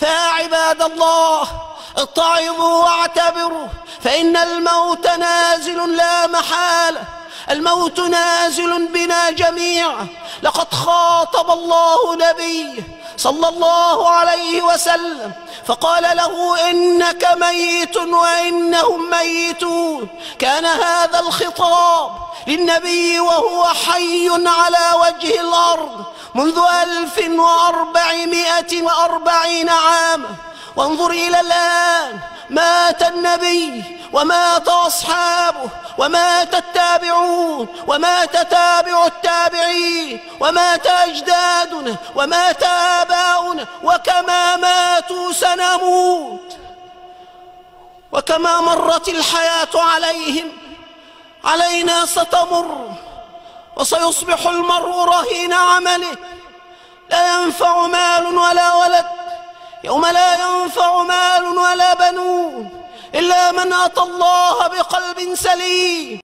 فيا عباد الله اتعظوا واعتبروا فإن الموت نازل لا محالة الموت نازل بنا جميعا لقد خاطب الله نبيه صلى الله عليه وسلم فقال له إنك ميت وإنهم ميتون. كان هذا الخطاب للنبي وهو حي على وجه الأرض. منذ ألف وأربعمائة وأربعين عاما وانظر إلى الآن. مات النبي ومات أصحابه ومات التابعون ومات تابع التابعين ومات أجدادنا ومات آباؤنا وكما ماتوا سنموت. وكما مرت الحياة عليهم علينا ستمر. وسيصبح المرء رهين عمله. لا ينفع مال ولا ولد. يوم لا ينفع مال ولا بنون إلا من أتى الله بقلب سليم.